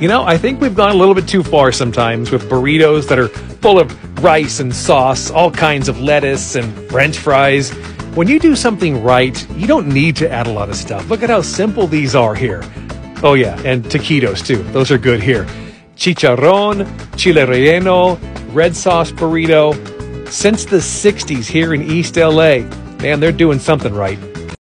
You know, I think we've gone a little bit too far sometimes with burritos that are full of rice and sauce, all kinds of lettuce and french fries. When you do something right, you don't need to add a lot of stuff. Look at how simple these are here. Oh, yeah, and taquitos too. Those are good here. Chicharron, chile relleno, red sauce burrito. Since the 60s here in East LA, man, they're doing something right.